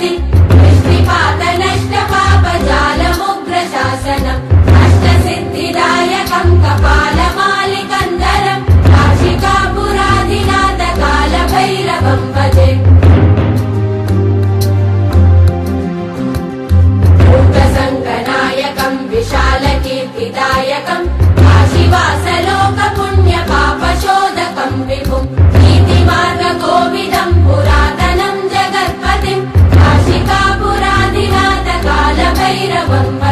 ti. Never